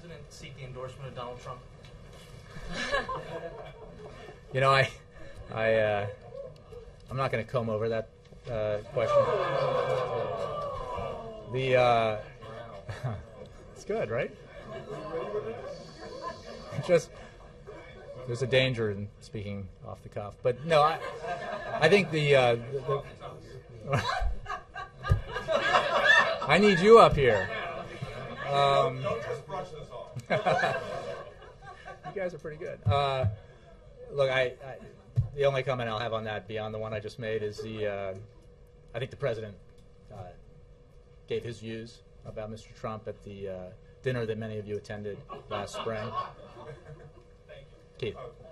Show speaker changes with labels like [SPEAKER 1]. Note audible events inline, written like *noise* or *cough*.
[SPEAKER 1] president seek the endorsement of Donald Trump? *laughs*
[SPEAKER 2] You know, I, I, uh, I'm not going to comb over that uh, question. The, uh, *laughs* it's good, right? Just there's a danger in speaking off the cuff, but no, I, I think the, uh, the, the *laughs* I need you up here. Um,
[SPEAKER 3] Don't just brush this off. *laughs*
[SPEAKER 2] you guys are pretty good. Uh, look, I, I, the only comment I'll have on that beyond the one I just made is the, uh, I think the president uh, gave his views about Mr. Trump at the uh, dinner that many of you attended last spring. *laughs* Keith.